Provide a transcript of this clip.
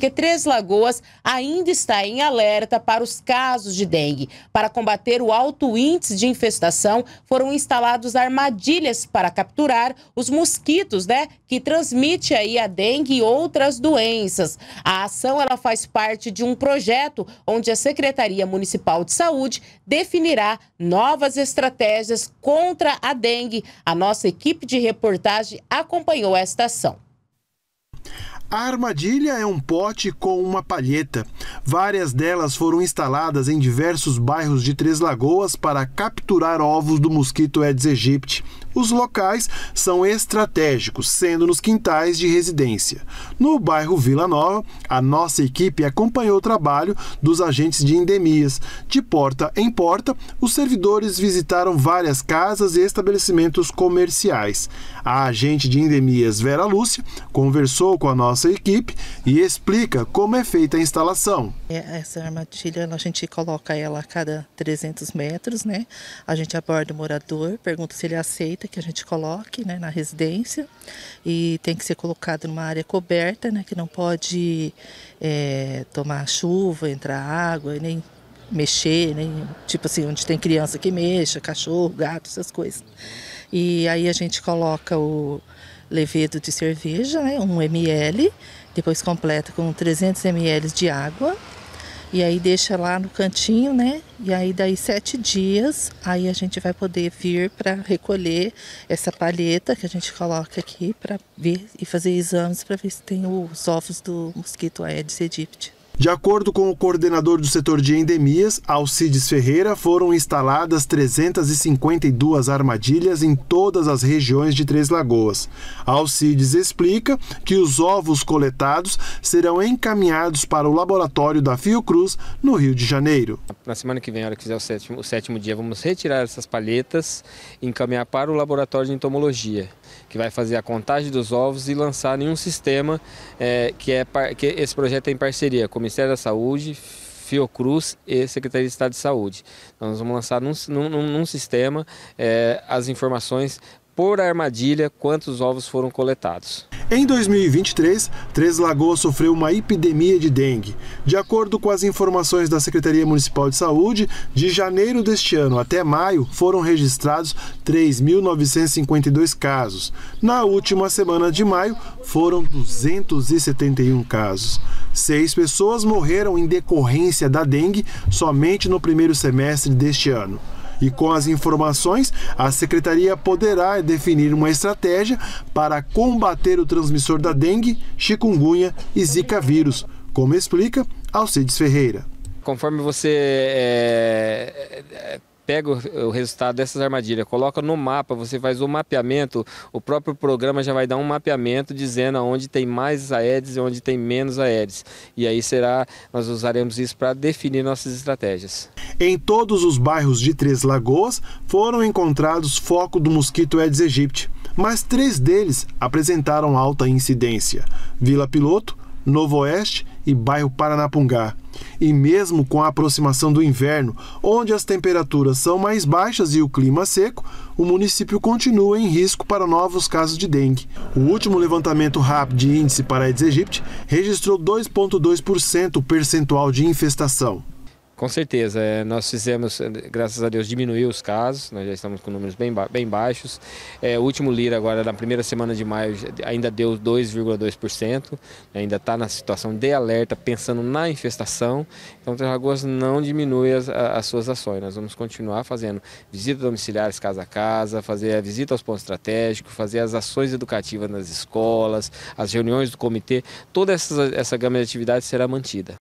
porque Três Lagoas ainda está em alerta para os casos de dengue. Para combater o alto índice de infestação, foram instalados armadilhas para capturar os mosquitos, né, que transmite aí a dengue e outras doenças. A ação ela faz parte de um projeto onde a Secretaria Municipal de Saúde definirá novas estratégias contra a dengue. A nossa equipe de reportagem acompanhou esta ação. A armadilha é um pote com uma palheta. Várias delas foram instaladas em diversos bairros de Três Lagoas para capturar ovos do mosquito Aedes aegypti. Os locais são estratégicos, sendo nos quintais de residência. No bairro Vila Nova, a nossa equipe acompanhou o trabalho dos agentes de endemias. De porta em porta, os servidores visitaram várias casas e estabelecimentos comerciais. A agente de endemias Vera Lúcia conversou com a nossa equipe e explica como é feita a instalação. É, essa armadilha a gente coloca ela a cada 300 metros, né? A gente aborda o morador, pergunta se ele aceita que a gente coloque né, na residência e tem que ser colocado numa área coberta, né, que não pode é, tomar chuva, entrar água, nem mexer, nem tipo assim, onde tem criança que mexa, cachorro, gato, essas coisas. E aí a gente coloca o levedo de cerveja, né, 1 ml, depois completa com 300 ml de água e aí deixa lá no cantinho, né? E aí daí sete dias, aí a gente vai poder vir para recolher essa palheta que a gente coloca aqui para ver e fazer exames para ver se tem os ovos do mosquito Aedes aegypti. De acordo com o coordenador do setor de endemias, Alcides Ferreira, foram instaladas 352 armadilhas em todas as regiões de Três Lagoas. Alcides explica que os ovos coletados serão encaminhados para o laboratório da Fiocruz, no Rio de Janeiro. Na semana que vem, a hora que fizer o sétimo, o sétimo dia, vamos retirar essas palhetas e encaminhar para o laboratório de entomologia que vai fazer a contagem dos ovos e lançar em um sistema é, que, é, que esse projeto é em parceria com o Ministério da Saúde, Fiocruz e Secretaria de Estado de Saúde. Então, nós vamos lançar num, num, num sistema é, as informações por armadilha quantos ovos foram coletados. Em 2023, Três Lagoas sofreu uma epidemia de dengue. De acordo com as informações da Secretaria Municipal de Saúde, de janeiro deste ano até maio foram registrados 3.952 casos. Na última semana de maio, foram 271 casos. Seis pessoas morreram em decorrência da dengue somente no primeiro semestre deste ano. E com as informações, a secretaria poderá definir uma estratégia para combater o transmissor da dengue, chikungunya e zika vírus, como explica Alcides Ferreira. Conforme você é, pega o, resultado dessas armadilhas, coloca no mapa, você faz o mapeamento, o próprio programa já vai dar um mapeamento dizendo onde tem mais Aedes e onde tem menos Aedes. E aí será, nós usaremos isso para definir nossas estratégias. Em todos os bairros de Três Lagoas foram encontrados foco do mosquito Aedes aegypti, mas três deles apresentaram alta incidência: Vila Piloto, Novo Oeste e bairro Paranapungá. E mesmo com a aproximação do inverno, onde as temperaturas são mais baixas e o clima seco, o município continua em risco para novos casos de dengue. O último levantamento rápido de índice para Aedes aegypti registrou 2,2% o percentual de infestação. Com certeza, é, nós fizemos, é, graças a Deus, diminuiu os casos, nós já estamos com números bem, bem baixos. É, o último Lira agora, na primeira semana de maio, ainda deu 2,2%, ainda está na situação de alerta, pensando na infestação. Então, Três Lagoas não diminui as, as, suas ações, nós vamos continuar fazendo visitas domiciliares casa a casa, fazer a visita aos pontos estratégicos, fazer as ações educativas nas escolas, as reuniões do comitê, toda essa, essa gama de atividades será mantida.